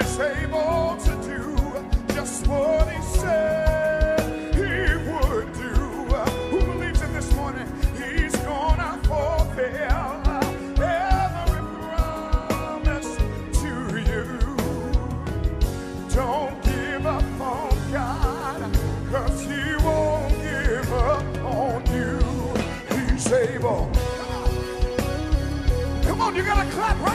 is able to do just what he said he would do. Who believes it this morning? He's gonna fulfill. every promise to you. Don't give up on God, cause He won't give up on you. He's able. Come on, Come on you gotta clap.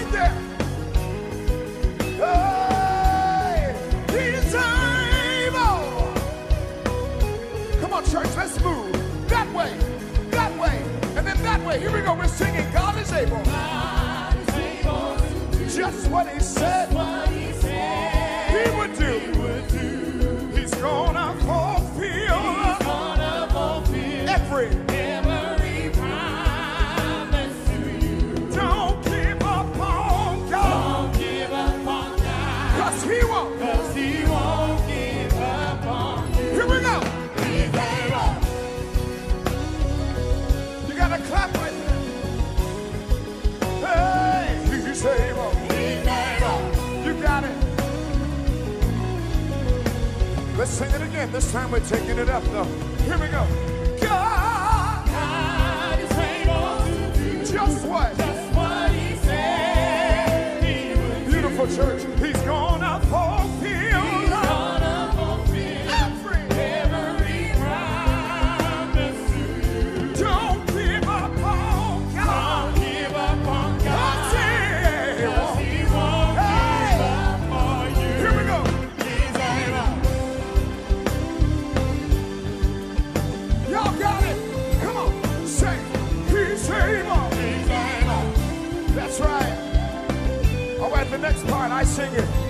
here we go. We're singing God is able. God is able Just what he said. What he Sing it again. This time we're taking it up, though. Here we go. God, God is able to do just what, just what He said He would Beautiful do. church. sing it.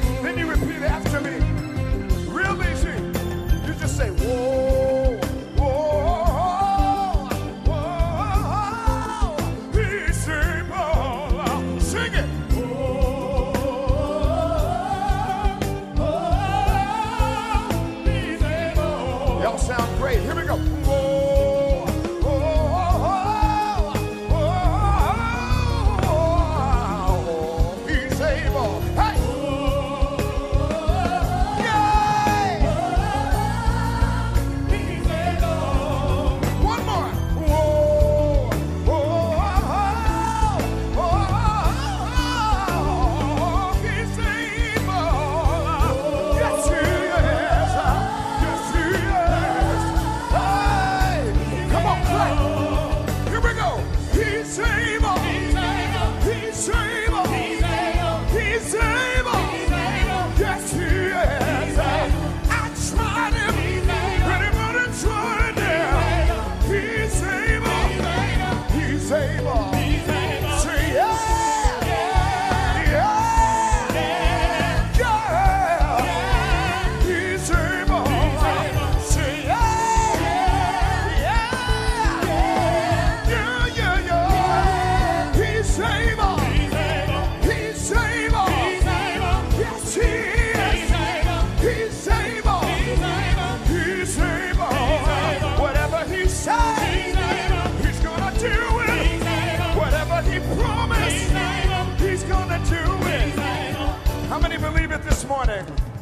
it this morning.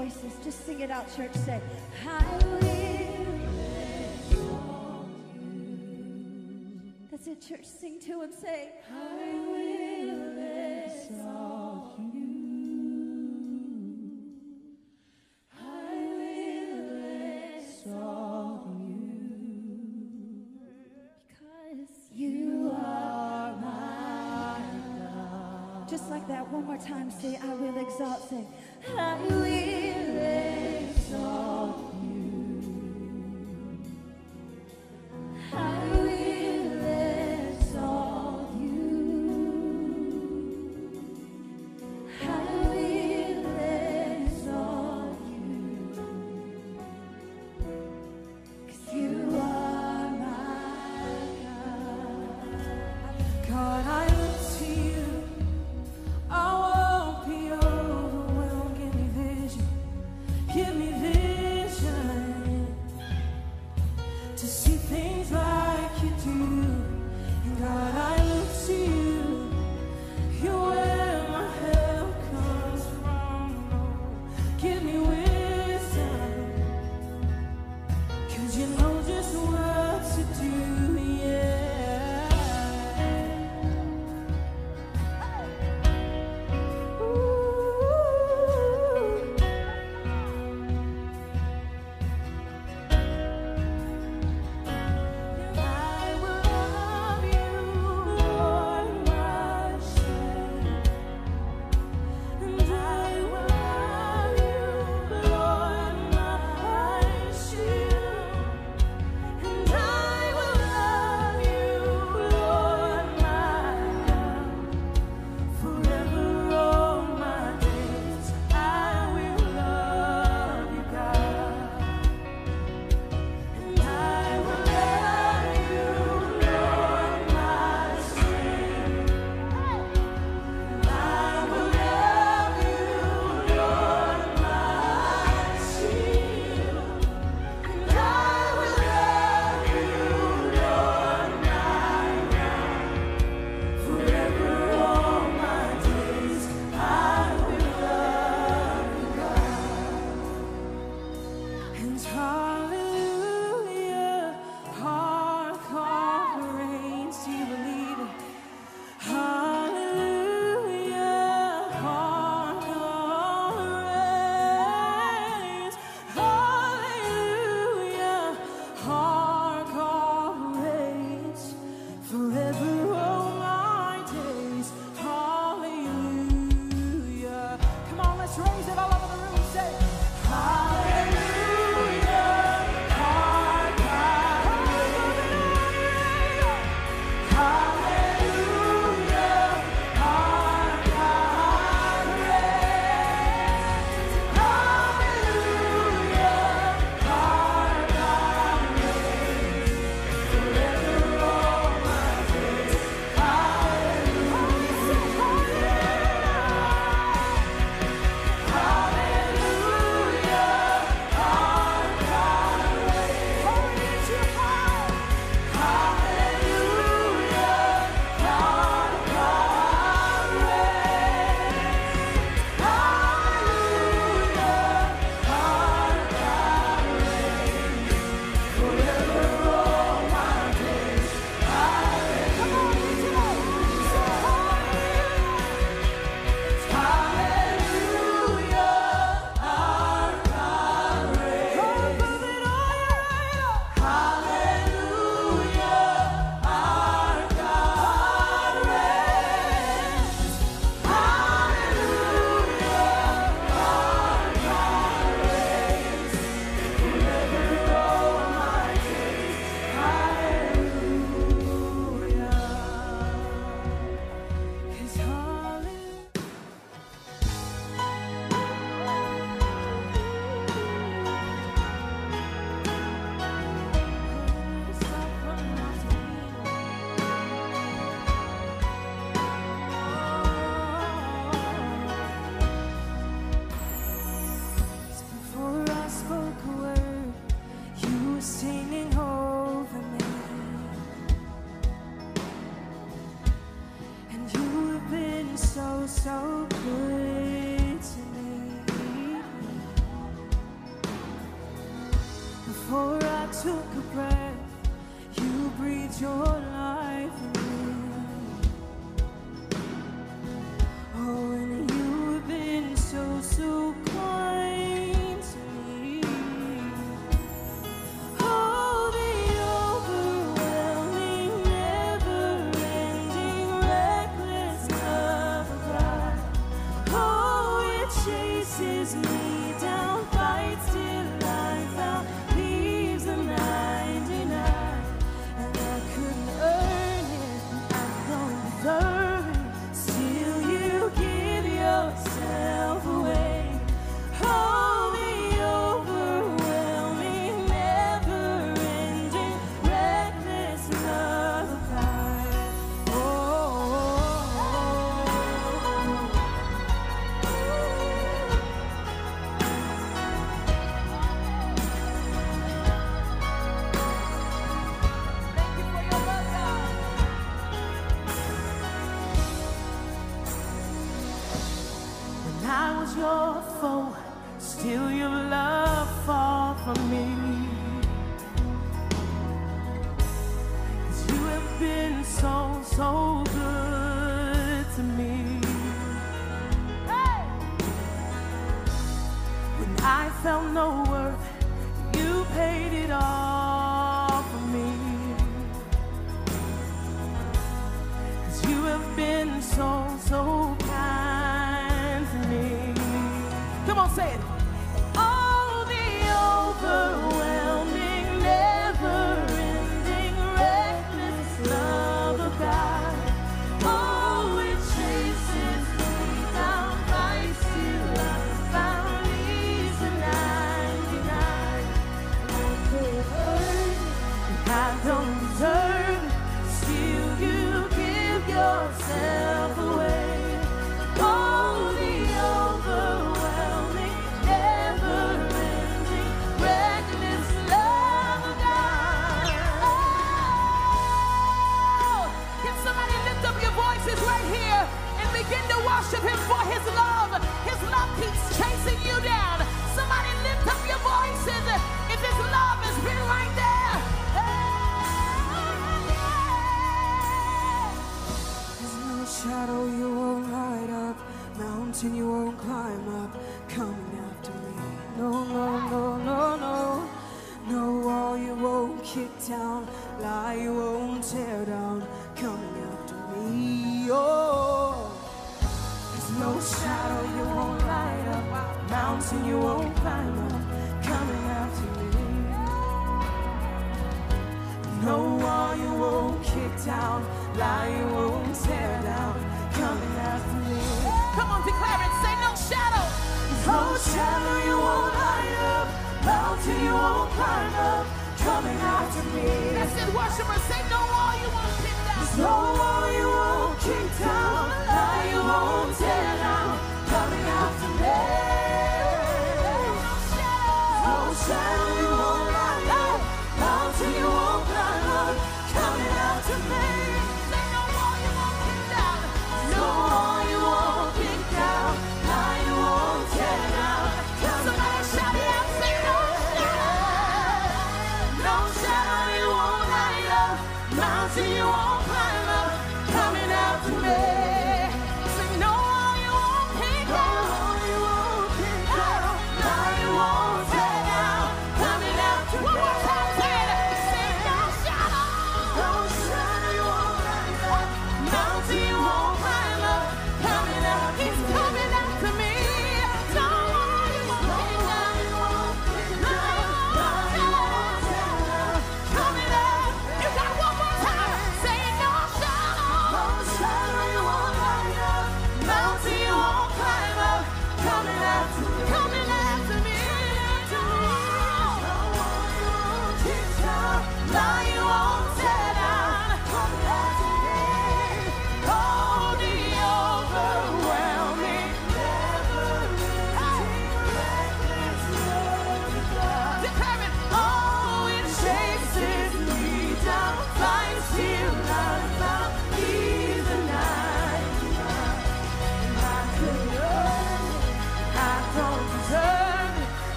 voices. Just sing it out, church. Say, I will. That's it, church. Sing to him. Say, like that one more time. Say, I will exalt. Say, I will exalt. Before I took a breath, you breathed your life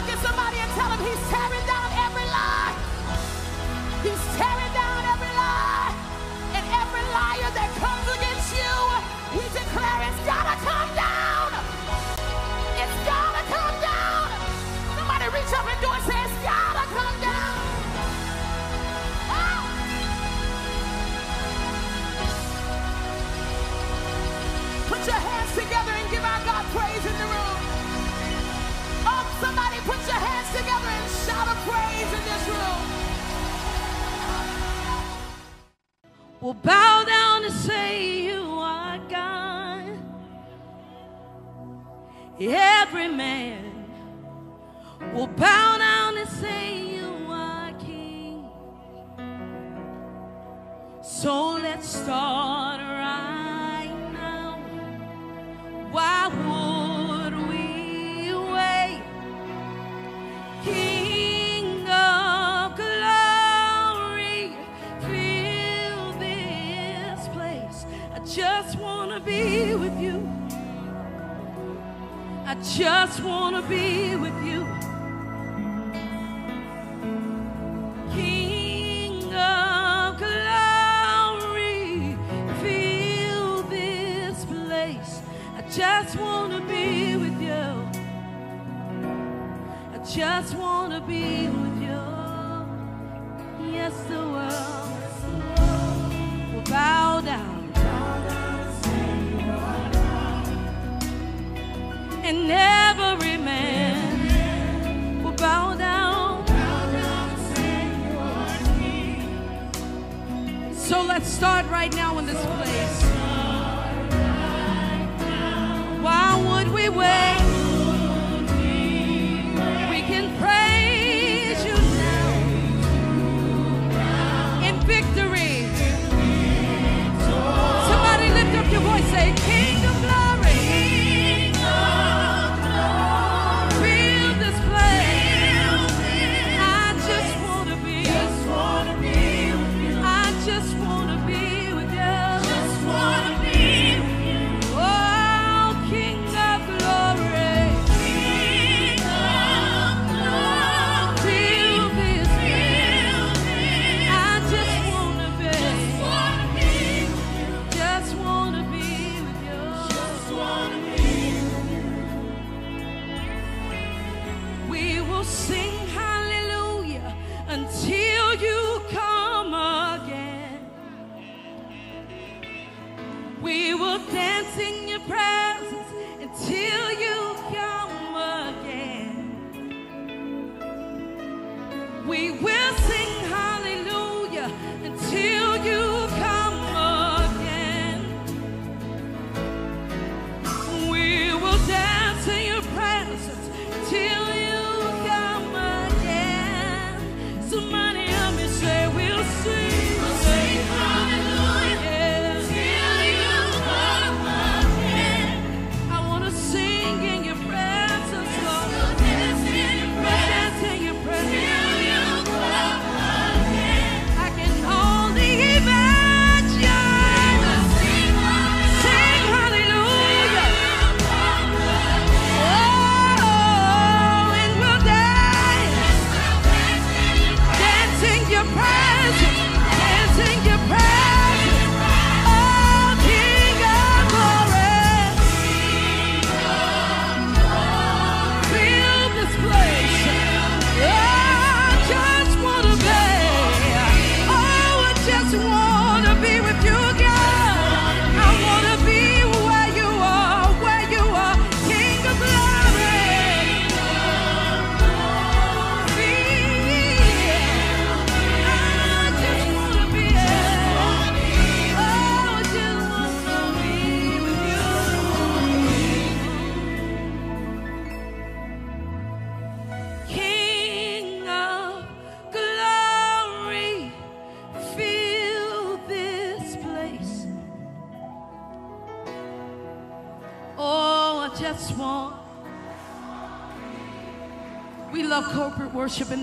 look at somebody and tell him he's tearing will bow down and say you are God. Every man will bow down and say you are King. So let's start right now. Why would just want to be with you. King of glory, fill this place. I just want to be with you. I just want to be with you. Yes, the world will bow. and every man will bow down. So let's start right now in this place. Why would we wait?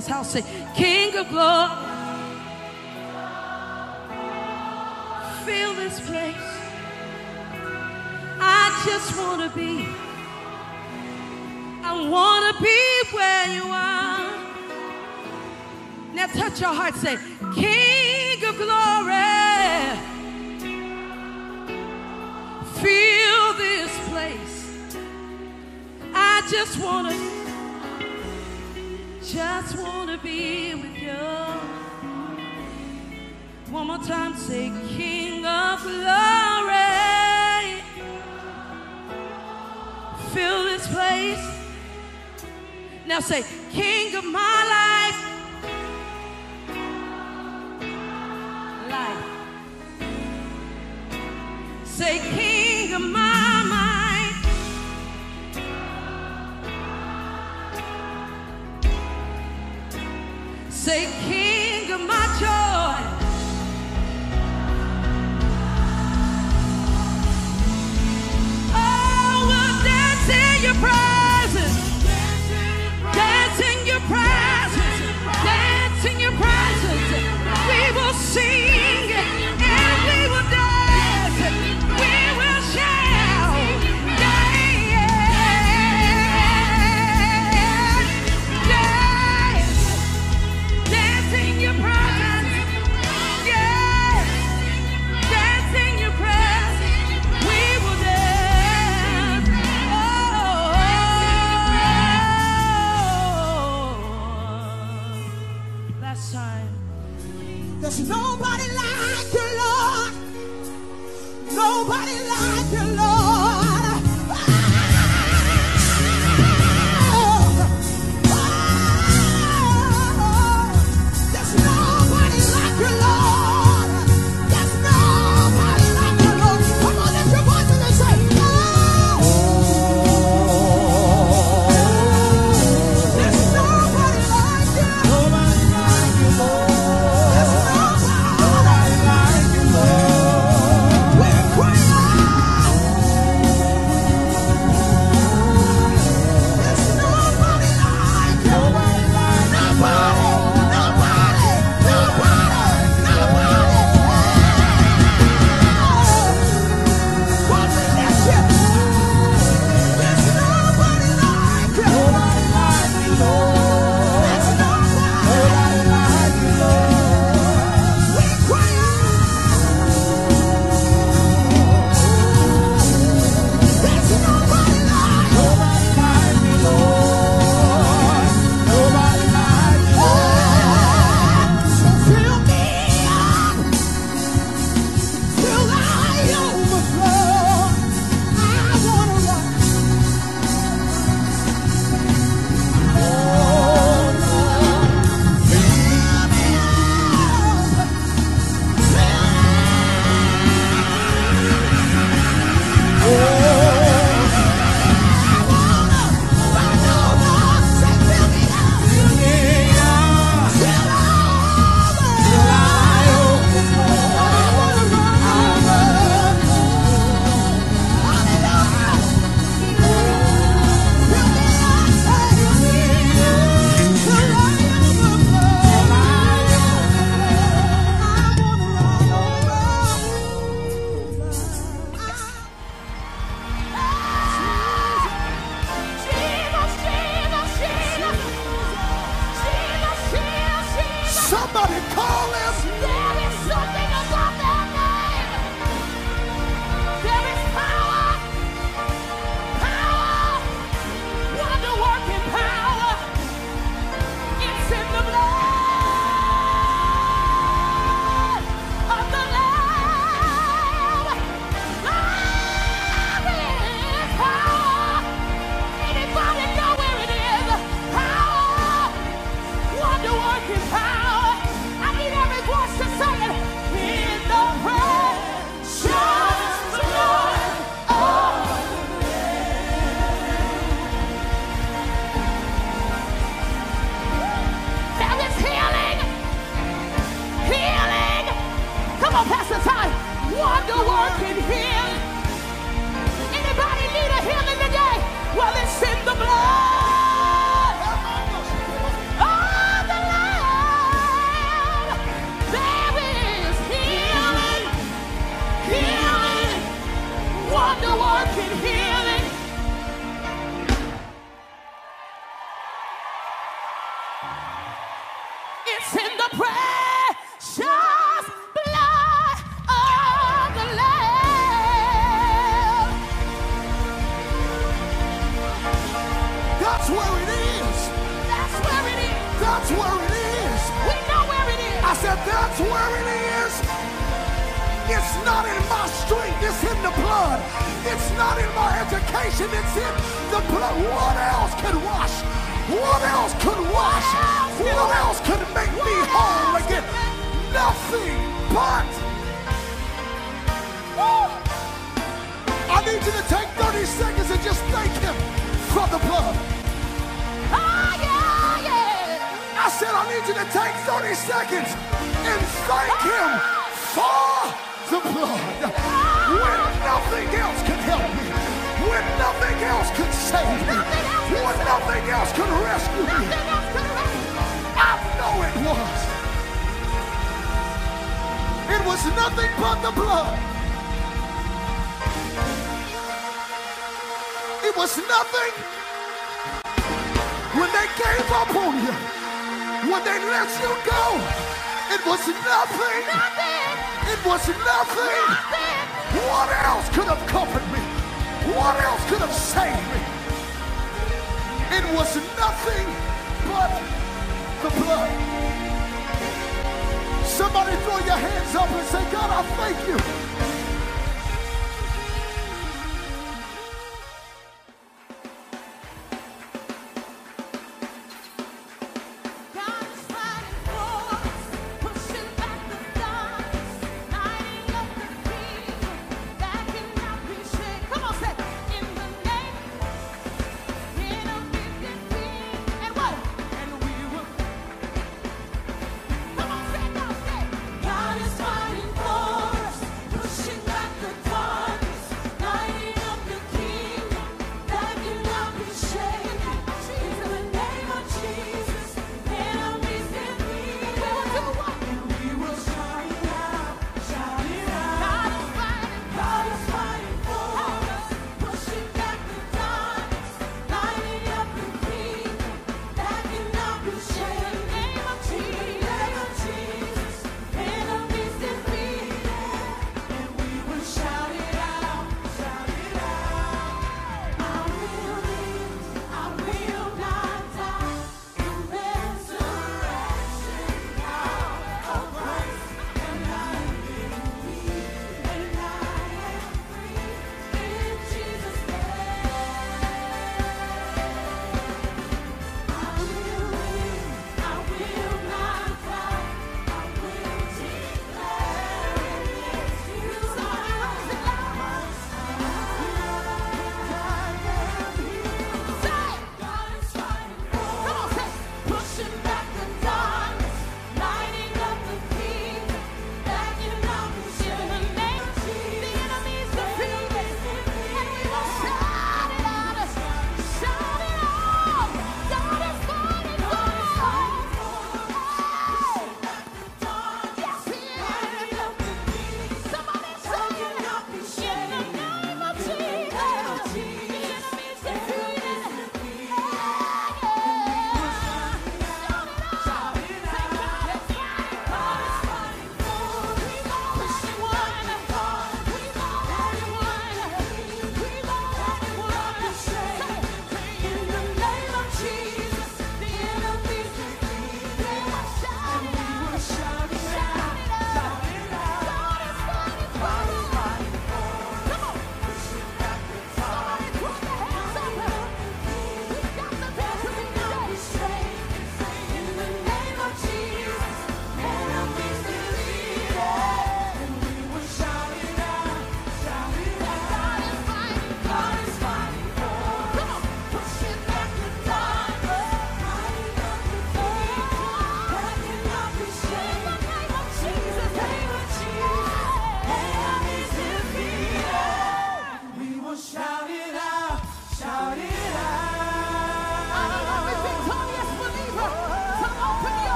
this house. Say, this place. Now say, King of my life. Life. Say, King of my mind. Say, King. nothing else could save me. What nothing else could rescue me. I know it was. It was nothing but the blood. It was nothing when they gave up on you. When they let you go. It was nothing. nothing. It was nothing. nothing. What else could have comforted me? What else could have saved me? It was nothing but the blood. Somebody throw your hands up and say, God, I thank you.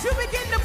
As you begin to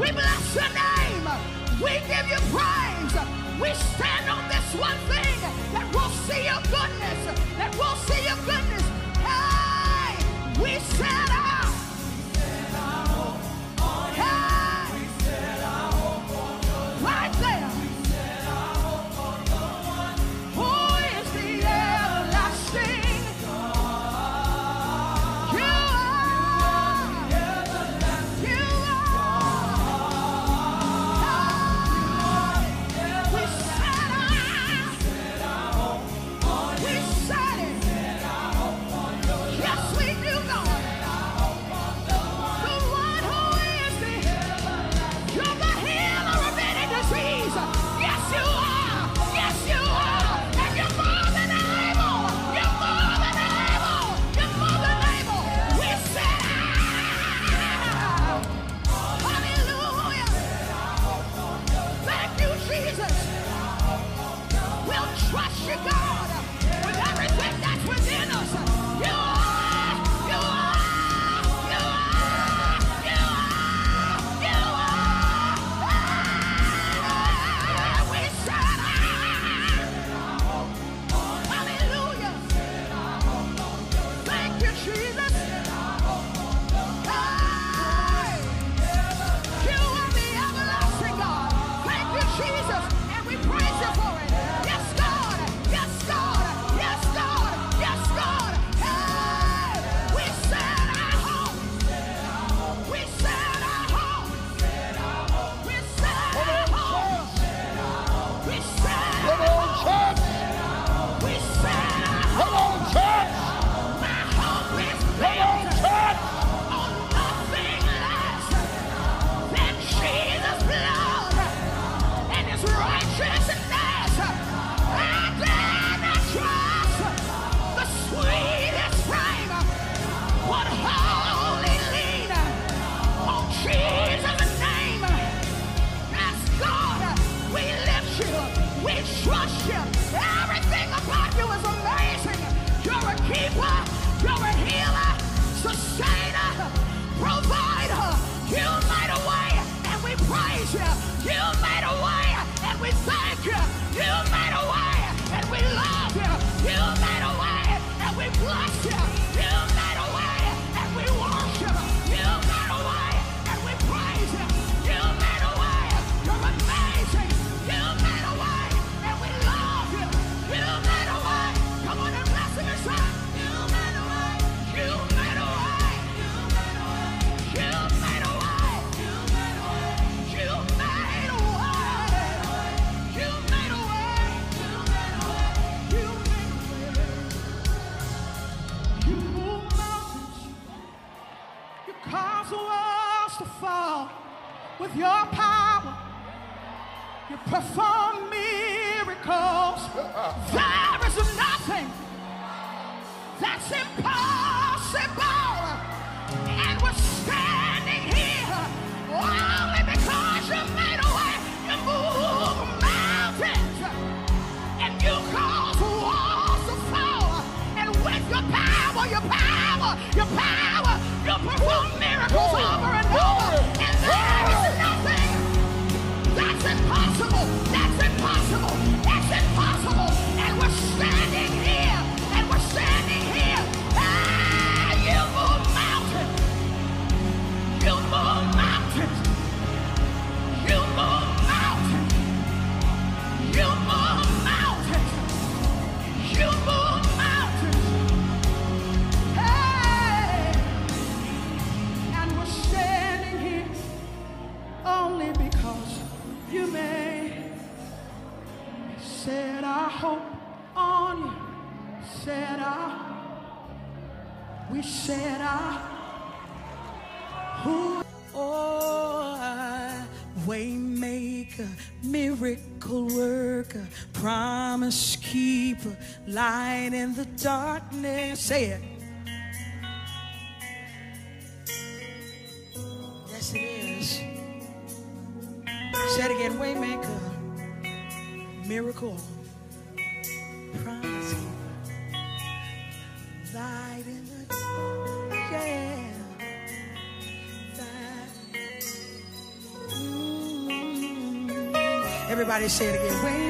We bless your name. We give you praise. We stand on this one thing. darkness. Say it. Yes, it is. Say it again. Waymaker, miracle, promise light in the dark. yeah. Mm -hmm. Everybody say it again. Waymaker.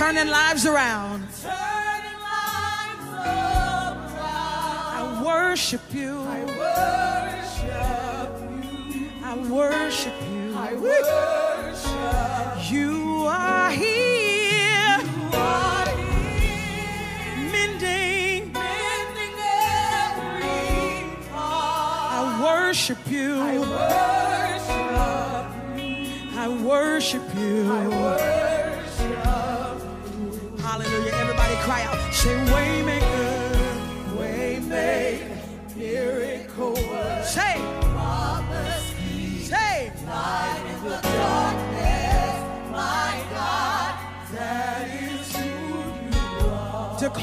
turning lives around. Turning lives around. I worship you. I worship you. I worship you. I worship you. You are here. You are here. Mending. Mending every heart. I worship you. I worship you. I worship you. I worship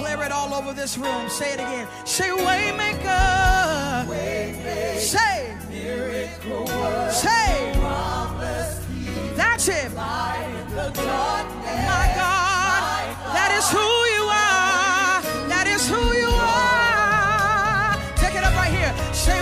Declare it all over this room. Say it again. Say, Waymaker. Say, miracle work. Say, that's it. My God, that is who you are. That is who you are. Take it up right here. Say,